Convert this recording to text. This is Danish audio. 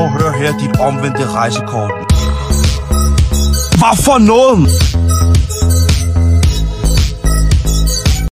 Og hør her dit omvendte rejsekort. Hvad for noget?